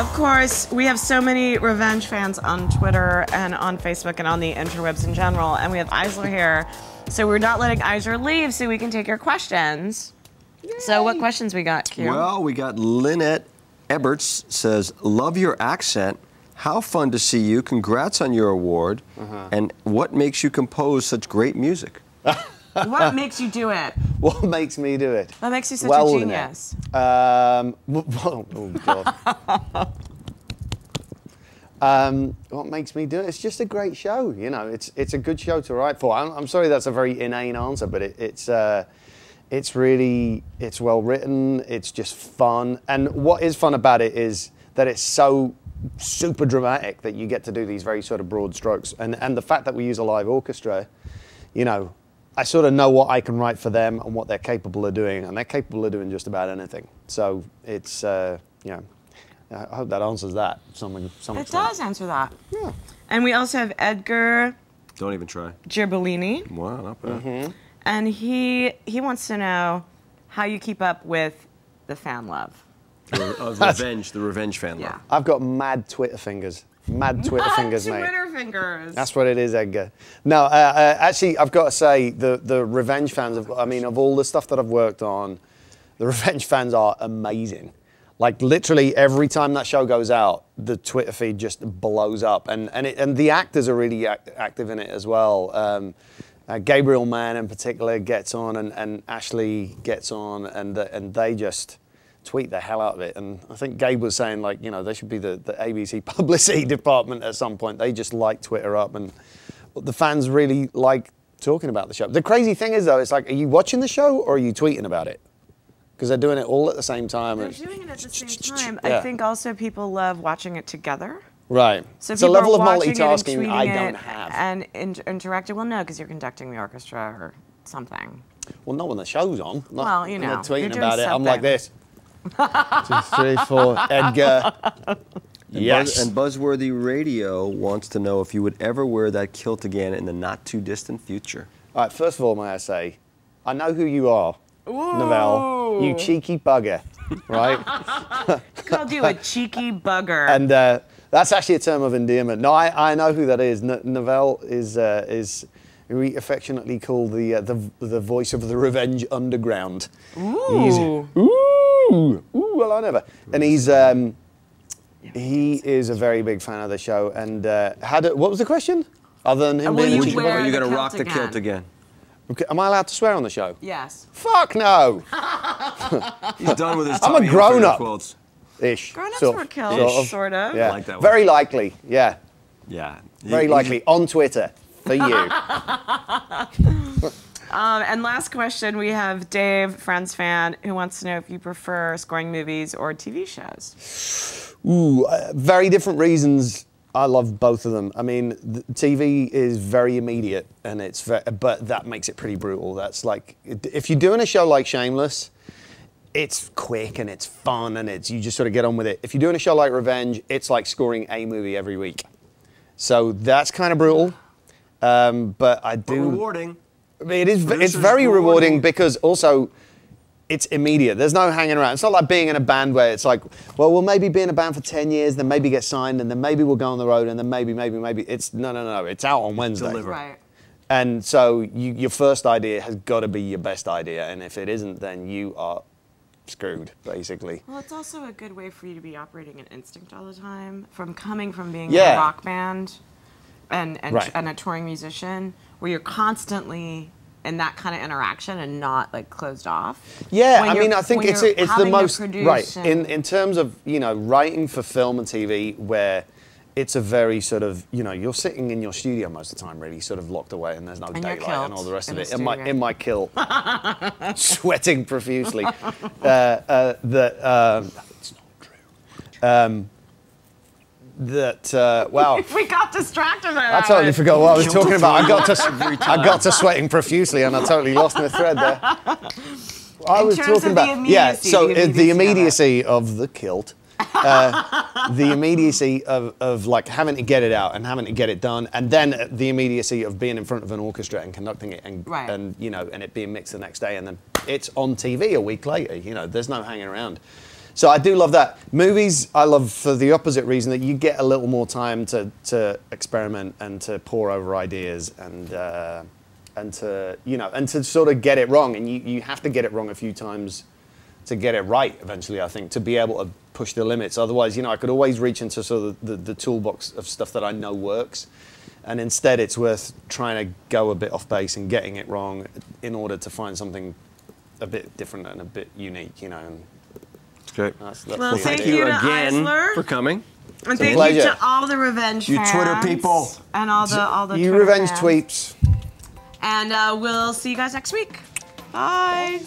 Of course, we have so many Revenge fans on Twitter and on Facebook and on the interwebs in general, and we have iZler here. So we're not letting iZler leave so we can take your questions. So what questions we got, Q? Well, we got Lynette Eberts says, "Love your accent. How fun to see you. Congrats on your award. Uh-huh. And what makes you compose such great music?" what makes you do it? What makes me do it? What makes you such Well, a genius? Um, well, oh God. um, what makes me do it? It's just a great show. You know, it's it's a good show to write for. I'm, I'm sorry that's a very inane answer, but it, it's uh, it's really it's well written. It's just fun, and what is fun about it is that it's so super dramatic that you get to do these very sort of broad strokes, and and the fact that we use a live orchestra, you know. I sort of know what I can write for them and what they're capable of doing, and they're capable of doing just about anything. So it's, uh, you know, I hope that answers that. Someone, something. It does answer that. Yeah. And we also have Edgar Don't even try. Girbellini, Wow, not bad. Mm-hmm. and he he wants to know how you keep up with the fan love. The, uh, revenge, the revenge fan Yeah. love. I've got mad Twitter fingers. Mad Twitter fingers, mate. Twitter fingers. That's what it is, Edgar. No, uh, uh, actually, I've got to say the the Revenge fans. Of, I mean, of all the stuff that I've worked on, the Revenge fans are amazing. Like literally every time that show goes out, the Twitter feed just blows up, and and it, and the actors are really act- active in it as well. Um, uh, Gabriel Mann in particular gets on, and, and Ashley gets on, and and they just tweet the hell out of it. And I think Gabe was saying like, you know, they should be the, the ABC publicity department at some point. They just light Twitter up, and the fans really like talking about the show. The crazy thing is though, it's like, are you watching the show or are you tweeting about it? Because they're doing it all at the same time. They're doing it at the same time. Yeah. I think also people love watching it together. Right. So it's a level of multitasking I don't have. And in- interacting. Well, no, because you're conducting the orchestra or something. well, not when the show's on. Not Well, you know, tweeting about it. I'm like this. Two, three, four. Edgar. And yes. Buzz, and Buzzworthy Radio wants to know if you would ever wear that kilt again in the not too distant future. All right, first of all, may I say, I know who you are, Novell. You cheeky bugger, right? Called you a cheeky bugger. and uh, that's actually a term of endearment. No, I, I know who that is. N- Novell is uh, is we affectionately call the, uh, the the voice of the Revenge Underground. He's, Ooh. Ooh, ooh, well, I never. And he's um, he is a very big fan of the show. And uh, how do, what was the question? Other than him being you cheeky wear Are you going to rock the kilt again? again? Okay, Am I allowed to swear on the show? yes. Fuck no. He's done with his I'm a grown-up. quilts. Ish. Grown-ups sort were of, killed, Sort of. sort of. Yeah. like that one. Very likely. Yeah. Yeah. Very likely on Twitter for you. Um, and last question, we have Dave, Friends fan, who wants to know if you prefer scoring movies or TV shows. Ooh, uh, very different reasons. I love both of them. I mean, the TV is very immediate, and it's ve- but that makes it pretty brutal. That's like if you're doing a show like Shameless, it's quick and it's fun and it's you just sort of get on with it. If you're doing a show like Revenge, it's like scoring a movie every week. So that's kind of brutal. Um, but I But do. rewarding. I mean, It is. It's very rewarding. rewarding because also it's immediate. There's no hanging around. It's not like being in a band where it's like, well, we'll maybe be in a band for 10 years, then maybe get signed, and then maybe we'll go on the road, and then maybe, maybe, maybe. It's no, no, no. It's out on Wednesday. Deliver. Right. And so you, your first idea has got to be your best idea, and if it isn't, then you are screwed, basically. Well, it's also a good way for you to be operating an instinct all the time. From coming from being Yeah. a rock band and and, Right. and a touring musician, where you're constantly in that kind of interaction and not like closed off. Yeah, When I mean, I think it's it's the most right in in terms of you know writing for film and TV where it's a very sort of you know you're sitting in your studio most of the time really sort of locked away and there's no And daylight and all the rest of it in my in my kilt sweating profusely uh, uh, that um, it's not true um, that uh, wow we got distracted by I totally one. forgot what I was talking about. I got to I got to sweating profusely, and I totally lost my thread there. I In was terms talking of the about yeah. So the uh, the immediacy of immediacy of the kilt, uh, the immediacy of, of like having to get it out and having to get it done, and then the immediacy of being in front of an orchestra and conducting it, and Right. and you know, and it being mixed the next day, and then it's on TV a week later. You know, there's no hanging around. So I do love that. Movies, I love for the opposite reason that you get a little more time to, to experiment and to pour over ideas and uh, and to you know and to sort of get it wrong. And you, you have to get it wrong a few times to get it right eventually. I think to be able to push the limits. Otherwise, you know, I could always reach into sort of the, the toolbox of stuff that I know works. And instead, it's worth trying to go a bit off base and getting it wrong in order to find something a bit different and a bit unique, you know. And great. that's, that's Well, thank idea. you again iZler. for coming. And thank you pleasure. to all the revenge You. Twitter people. And all the all the you Twitter revenge fans. tweets. And uh, we'll see you guys next week. Bye.